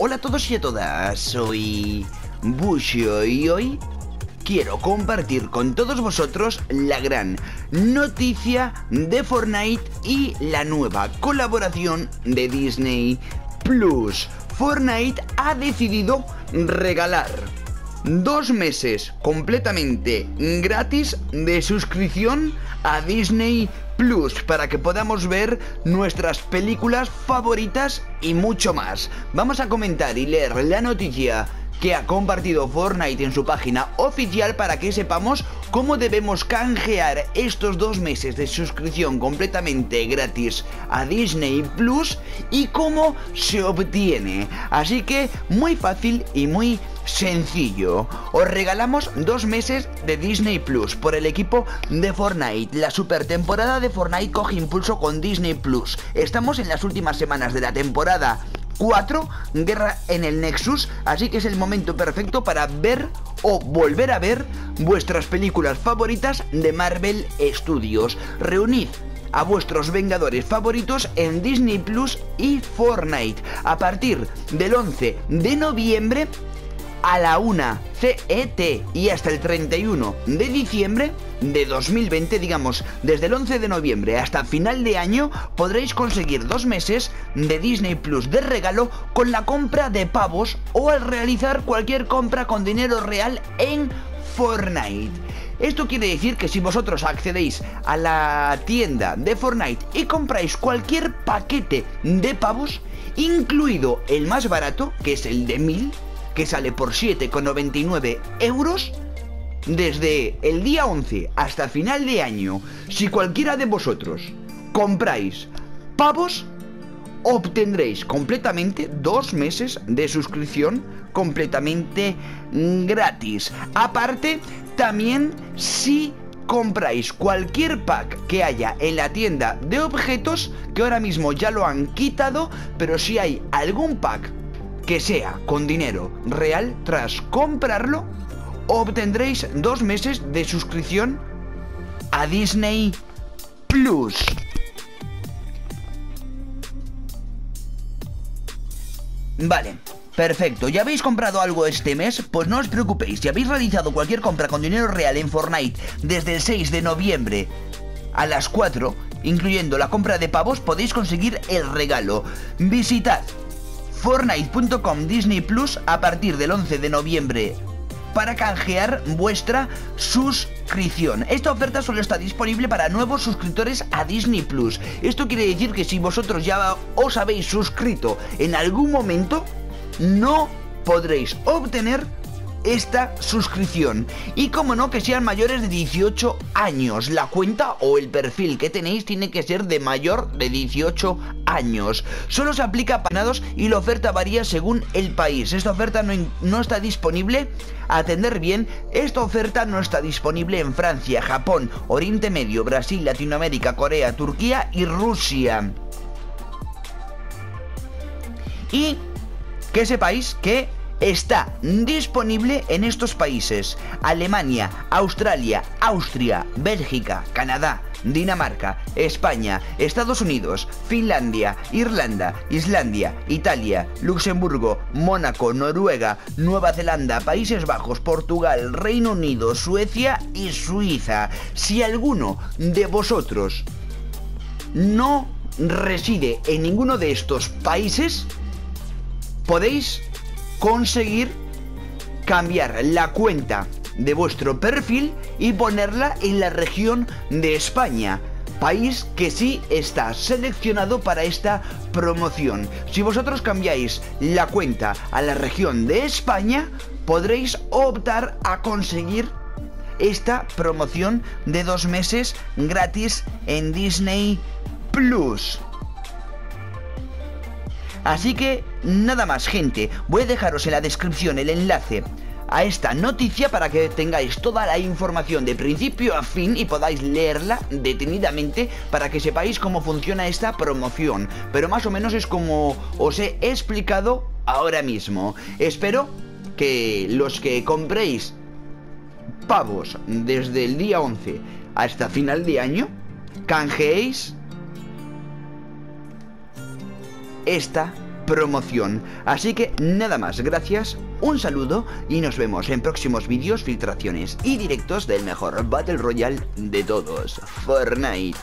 Hola a todos y a todas, soy Bushio y hoy quiero compartir con todos vosotros la gran noticia de Fortnite y la nueva colaboración de Disney Plus. Fortnite ha decidido regalar dos meses completamente gratis de suscripción a Disney Plus para que podamos ver nuestras películas favoritas y mucho más. Vamos a comentar y leer la noticia que ha compartido Fortnite en su página oficial para que sepamos cómo debemos canjear estos dos meses de suscripción completamente gratis a Disney Plus y cómo se obtiene. Así que muy fácil y muy sencillo. Os regalamos dos meses de Disney Plus por el equipo de Fortnite. La super temporada de Fortnite coge impulso con Disney Plus. Estamos en las últimas semanas de la temporada 4, Guerra en el Nexus, así que es el momento perfecto para ver o volver a ver vuestras películas favoritas de Marvel Studios. Reunid a vuestros Vengadores favoritos en Disney Plus y Fortnite. A partir del 11 de noviembre a la 1 CET y hasta el 31 de diciembre de 2020, digamos, desde el 11 de noviembre hasta final de año, podréis conseguir dos meses de Disney Plus de regalo con la compra de pavos o al realizar cualquier compra con dinero real en Fortnite. Esto quiere decir que si vosotros accedéis a la tienda de Fortnite y compráis cualquier paquete de pavos, incluido el más barato, que es el de 1000, que sale por 7,99 euros, desde el día 11 hasta final de año, si cualquiera de vosotros compráis pavos, obtendréis completamente dos meses de suscripción completamente gratis. Aparte, también si compráis cualquier pack que haya en la tienda de objetos, que ahora mismo ya lo han quitado, pero si hay algún pack que sea con dinero real tras comprarlo, obtendréis dos meses de suscripción a Disney Plus. Vale, perfecto. ¿Ya habéis comprado algo este mes? Pues no os preocupéis, si habéis realizado cualquier compra con dinero real en Fortnite desde el 6 de noviembre a las 4, incluyendo la compra de pavos, podéis conseguir el regalo. Visitad Fortnite.com Disney Plus a partir del 11 de noviembre para canjear vuestra suscripción. Esta oferta solo está disponible para nuevos suscriptores a Disney Plus. Esto quiere decir que si vosotros ya os habéis suscrito en algún momento, no podréis obtener esta suscripción. Y como no, que sean mayores de 18 años. La cuenta o el perfil que tenéis tiene que ser de mayor de 18 años. Solo se aplica a panados y la oferta varía según el país. Esta oferta no, no está disponible. Atender bien, esta oferta no está disponible en Francia, Japón, Oriente Medio, Brasil, Latinoamérica, Corea, Turquía y Rusia. Y que sepáis que está disponible en estos países: Alemania, Australia, Austria, Bélgica, Canadá, Dinamarca, España, Estados Unidos, Finlandia, Irlanda, Islandia, Italia, Luxemburgo, Mónaco, Noruega, Nueva Zelanda, Países Bajos, Portugal, Reino Unido, Suecia y Suiza. Si alguno de vosotros no reside en ninguno de estos países, podéis conseguir cambiar la cuenta de vuestro perfil y ponerla en la región de España. País que sí está seleccionado para esta promoción. Si vosotros cambiáis la cuenta a la región de España, podréis optar a conseguir esta promoción de dos meses gratis en Disney Plus. Así que nada más gente, voy a dejaros en la descripción el enlace a esta noticia para que tengáis toda la información de principio a fin y podáis leerla detenidamente para que sepáis cómo funciona esta promoción. Pero más o menos es como os he explicado ahora mismo. Espero que los que compréis pavos desde el día 11 hasta final de año canjeéis esta promoción. Así que nada más, gracias, un saludo y nos vemos en próximos vídeos, filtraciones y directos del mejor Battle Royale de todos, Fortnite.